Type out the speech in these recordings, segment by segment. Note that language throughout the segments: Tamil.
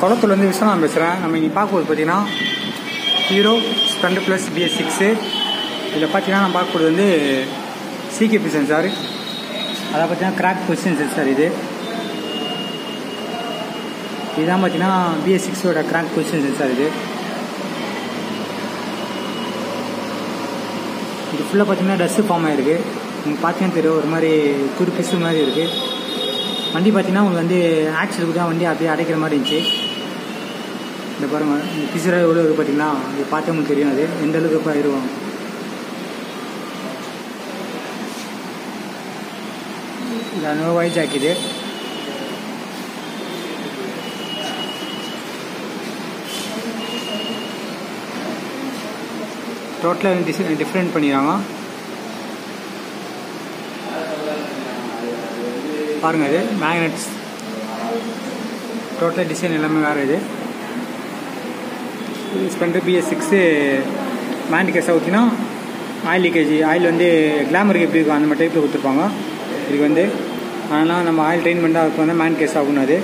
குளத்துலேருந்து விஸ்வநாதன் பேசுகிறேன் நம்ம இங்கே பார்க்குறது பார்த்தீங்கன்னா Hero Splendor plus BS six இதில் பார்த்தீங்கன்னா நான் பார்க்குறது வந்து சிகேபி சென்சார் அதை பார்த்தீங்கன்னா கிராக் பொசிஷன் சென்சார் இது. இதுதான் பார்த்தீங்கன்னா பிஎஸ் சிக்ஸோட கிராக் பொசிஷன் சென்சார் இது. இது ஃபுல்லாக பார்த்தீங்கன்னா டஸ்ட்டு ஃபார்ம் ஆகிருக்கு நீங்கள் பார்த்தீங்கன்னா தெரியும் ஒரு மாதிரி துரு பிசு மாதிரி இருக்குது வண்டி பார்த்தீங்கன்னா உங்களுக்கு வந்து ஆக்சிடென்ட் தான் வண்டி அப்படியே அடைக்கிற மாதிரி இருந்துச்சு. இந்த பாருங்கள் இந்த எவ்வளோ இருக்குது பார்த்தீங்கன்னா இது பார்த்தே உங்களுக்கு தெரியும் அது. எந்த அளவுக்கு இப்போ ஆயிடுவாங்க இந்த நோ வைஜாக் டோட்டலாக டிஸ் டிஃப்ரெண்ட் பண்ணிடுறாங்க. பாருங்கள் இது மேக்னெட்ஸ் டோட்டல் டிசைன் எல்லாமே வேறு இது. ஸ்பெண்டர் பிஎஸ் சிக்ஸு மேண்ட் கேஸாக ஊற்றினா ஆயில் லீக்கேஜ் ஆயில் வந்து கிளாமருக்கு எப்படி இருக்கும் அந்த மாதிரி டைப்பில் கொடுத்துருப்பாங்க. இதுக்கு வந்து ஆனால் நம்ம ஆயில் ட்ரெயின் பண்ணால் அதுக்கு வந்து மேன் கேஸ் ஆகணும் அது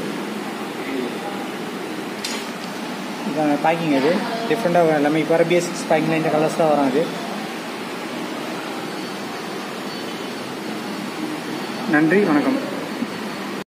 பேக்கிங் அது டிஃப்ரெண்ட்டாக எல்லாமே இப்போ வர பிஎஸ் சிக்ஸ் பேக்கிங்கில் இந்த கலர்ஸ் தான் வரும் அது நன்றி வணக்கம்.